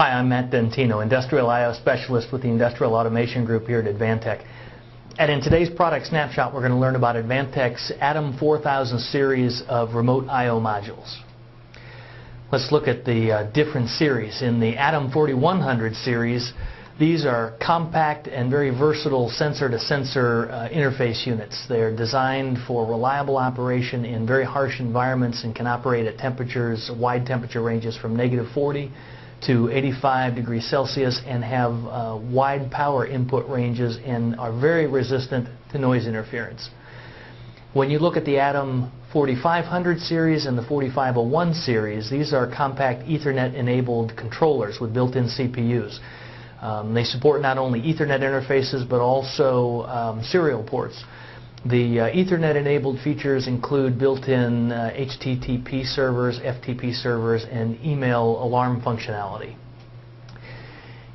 Matt Dentino, Industrial I.O. Specialist with the Industrial Automation Group here at Advantech. And in today's product snapshot, we're going to learn about Advantech's ADAM 4000 series of remote I.O. modules. Let's look at the uh, different series. In the ADAM 4100 series, these are compact and very versatile sensor-to-sensor -sensor, uh, interface units. They're designed for reliable operation in very harsh environments and can operate at temperatures, wide temperature ranges from negative 40 to 85 degrees Celsius and have uh, wide power input ranges and are very resistant to noise interference. When you look at the ADAM 4500 series and the 4501 series, these are compact Ethernet enabled controllers with built-in CPUs. Um, they support not only Ethernet interfaces but also um, serial ports. The uh, Ethernet enabled features include built-in uh, HTTP servers, FTP servers, and email alarm functionality.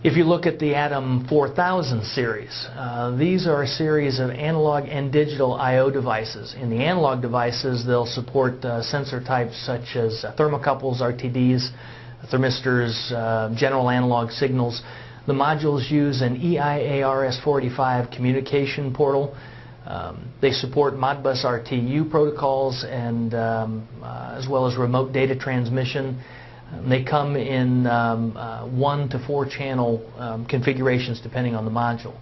If you look at the ADAM 4000 series, uh, these are a series of analog and digital I.O. devices. In the analog devices, they'll support uh, sensor types such as uh, thermocouples, RTDs, thermistors, uh, general analog signals. The modules use an EIA-RS-485 communication portal. Um, they support Modbus RTU protocols and um, uh, as well as remote data transmission. Um, they come in um, uh, one to four channel um, configurations depending on the module.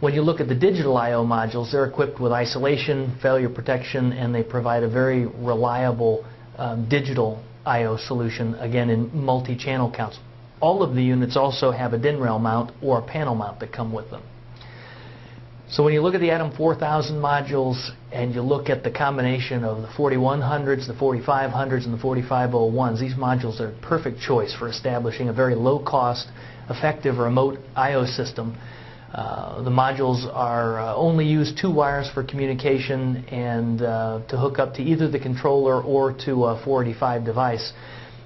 When you look at the digital I.O. modules, they're equipped with isolation, failure protection, and they provide a very reliable digital I.O. solution, again in multi-channel counts. All of the units also have a DIN rail mount or a panel mount that come with them. So when you look at the ADAM 4000 modules and you look at the combination of the 4100s, the 4500s, and the 4501s, these modules are a perfect choice for establishing a very low-cost, effective remote I.O. system. Uh, the modules are uh, only use two wires for communication and uh, to hook up to either the controller or to a 485 device.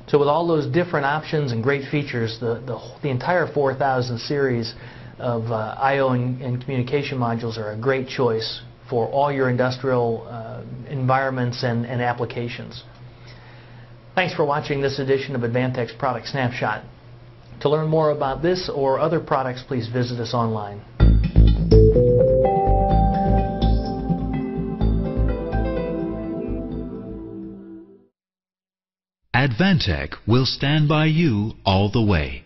So with all those different options and great features, the, the, the entire 4000 series of uh, I.O. And, and, communication modules are a great choice for all your industrial uh, environments and, and applications. Thanks for watching this edition of Advantech's Product Snapshot. To learn more about this or other products, please visit us online. Advantech will stand by you all the way.